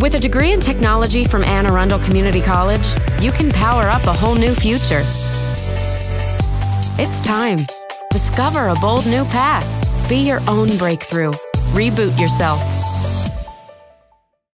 With a degree in technology from Anne Arundel Community College, you can power up a whole new future. It's time. Discover a bold new path. Be your own breakthrough. Reboot yourself